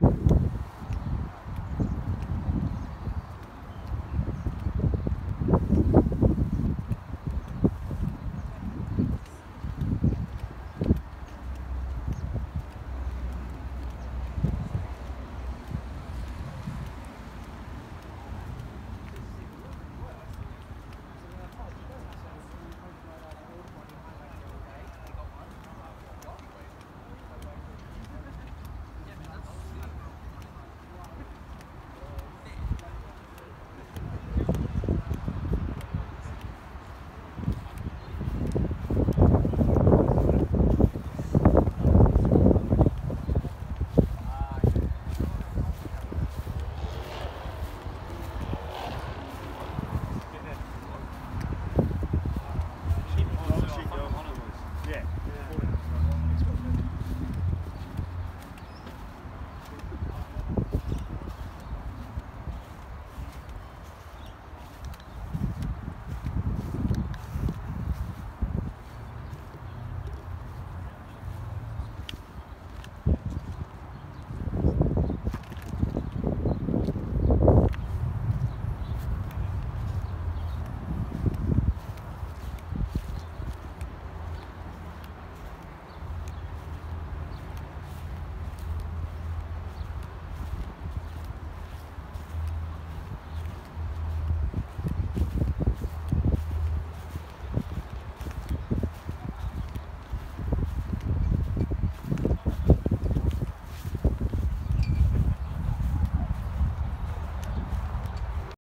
you